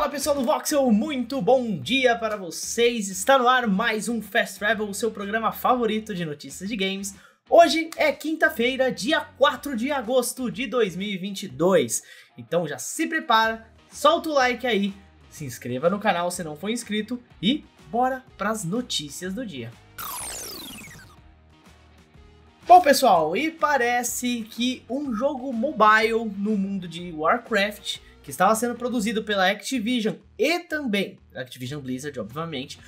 Fala pessoal do Voxel, muito bom dia para vocês! Está no ar mais um Fast Travel, o seu programa favorito de notícias de games. Hoje é quinta-feira, dia 4 de agosto de 2022. Então já se prepara, solta o like aí, se inscreva no canal se não for inscrito e bora para as notícias do dia. Bom pessoal, e parece que um jogo mobile no mundo de Warcraft que estava sendo produzido pela Activision e também, Activision Blizzard, obviamente,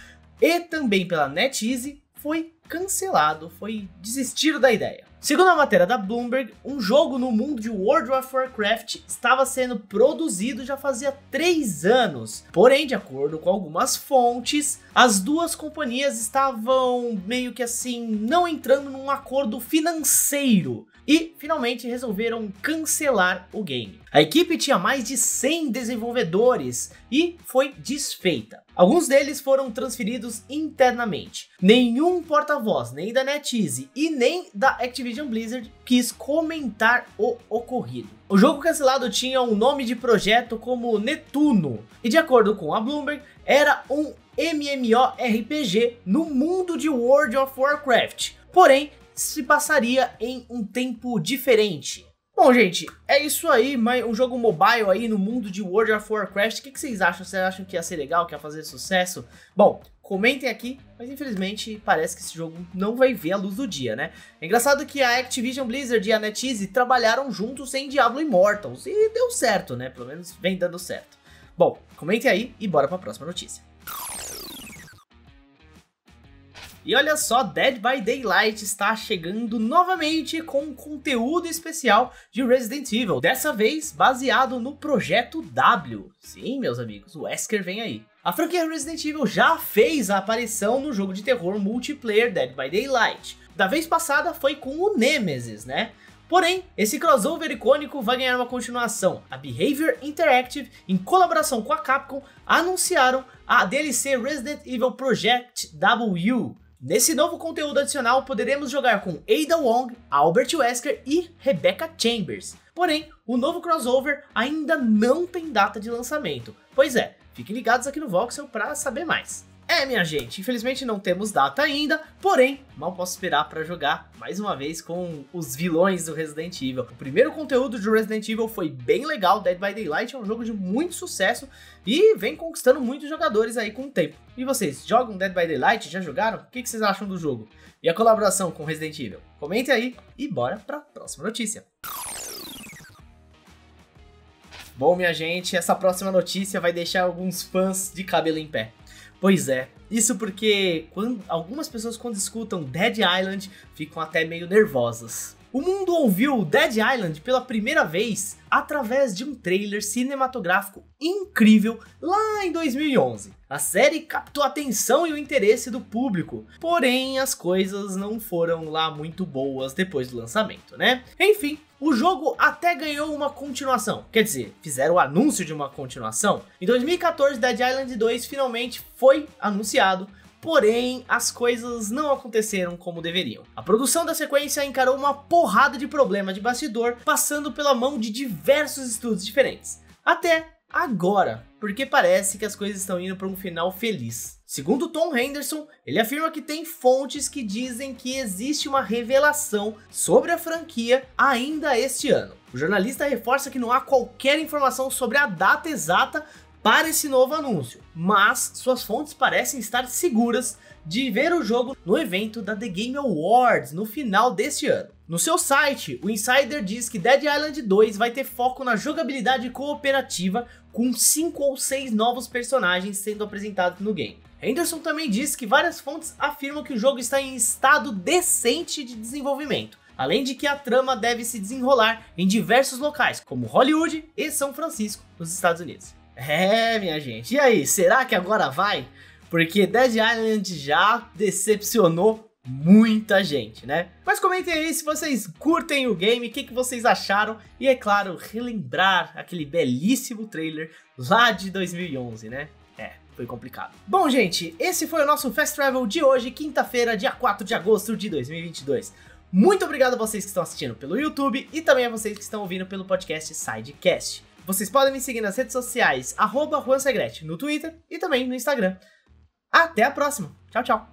e também pela NetEase, foi cancelado, foi desistido da ideia. Segundo a matéria da Bloomberg, um jogo no mundo de World of Warcraft estava sendo produzido já fazia três anos. Porém, de acordo com algumas fontes, as duas companhias estavam meio que assim, não entrando num acordo financeiro e finalmente resolveram cancelar o game. A equipe tinha mais de 100 desenvolvedores e foi desfeita. Alguns deles foram transferidos internamente. Nenhum porta-voz, nem da NetEase e nem da Activision Blizzard, quis comentar o ocorrido. O jogo cancelado tinha um nome de projeto como Netuno, e de acordo com a Bloomberg, era um MMORPG no mundo de World of Warcraft. Porém, se passaria em um tempo diferente. Bom, gente, é isso aí, um jogo mobile aí no mundo de World of Warcraft, o que, que, vocês acham? Vocês acham que ia ser legal, que ia fazer sucesso? Bom, comentem aqui, mas infelizmente parece que esse jogo não vai ver a luz do dia, né? É engraçado que a Activision Blizzard e a NetEase trabalharam juntos em Diablo Immortals, e deu certo, né? Pelo menos vem dando certo. Bom, comentem aí e bora para a próxima notícia. E olha só, Dead by Daylight está chegando novamente com um conteúdo especial de Resident Evil, dessa vez baseado no Projeto W. Sim, meus amigos, o Wesker vem aí. A franquia Resident Evil já fez a aparição no jogo de terror multiplayer Dead by Daylight. Da vez passada foi com o Nemesis, né? Porém, esse crossover icônico vai ganhar uma continuação. A Behavior Interactive, em colaboração com a Capcom, anunciaram a DLC Resident Evil Project W, Nesse novo conteúdo adicional, poderemos jogar com Ada Wong, Albert Wesker e Rebecca Chambers. Porém, o novo crossover ainda não tem data de lançamento. Pois é, fiquem ligados aqui no Voxel para saber mais. É, minha gente, infelizmente não temos data ainda, porém, mal posso esperar para jogar mais uma vez com os vilões do Resident Evil. O primeiro conteúdo de Resident Evil foi bem legal, Dead by Daylight é um jogo de muito sucesso e vem conquistando muitos jogadores aí com o tempo. E vocês, jogam Dead by Daylight? Já jogaram? O que vocês acham do jogo? E a colaboração com Resident Evil? Comente aí e bora para a próxima notícia. Bom, minha gente, essa próxima notícia vai deixar alguns fãs de cabelo em pé. Pois é, isso porque quando, algumas pessoas quando escutam Dead Island ficam até meio nervosas. O mundo ouviu Dead Island pela primeira vez através de um trailer cinematográfico incrível lá em 2011. A série captou a atenção e o interesse do público, porém as coisas não foram lá muito boas depois do lançamento, né? Enfim, o jogo até ganhou uma continuação, quer dizer, fizeram o anúncio de uma continuação. Em 2014, Dead Island 2 finalmente foi anunciado, porém as coisas não aconteceram como deveriam. A produção da sequência encarou uma porrada de problema de bastidor, passando pela mão de diversos estudos diferentes. Até agora, porque parece que as coisas estão indo para um final feliz. Segundo Tom Henderson, ele afirma que tem fontes que dizem que existe uma revelação sobre a franquia ainda este ano. O jornalista reforça que não há qualquer informação sobre a data exata para esse novo anúncio, mas suas fontes parecem estar seguras de ver o jogo no evento da The Game Awards no final deste ano. No seu site, o Insider diz que Dead Island 2 vai ter foco na jogabilidade cooperativa com 5 ou 6 novos personagens sendo apresentados no game. Henderson também diz que várias fontes afirmam que o jogo está em estado decente de desenvolvimento, além de que a trama deve se desenrolar em diversos locais, como Hollywood e São Francisco, nos Estados Unidos. É, minha gente, e aí, será que agora vai? Porque Dead Island já decepcionou muita gente, né? Mas comentem aí se vocês curtem o game, o que, que vocês acharam e, é claro, relembrar aquele belíssimo trailer lá de 2011, né? É, foi complicado. Bom, gente, esse foi o nosso Fast Travel de hoje, quinta-feira, dia 4 de agosto de 2022. Muito obrigado a vocês que estão assistindo pelo YouTube e também a vocês que estão ouvindo pelo podcast Sidecast. Vocês podem me seguir nas redes sociais, arroba no Twitter e também no Instagram. Até a próxima. Tchau, tchau.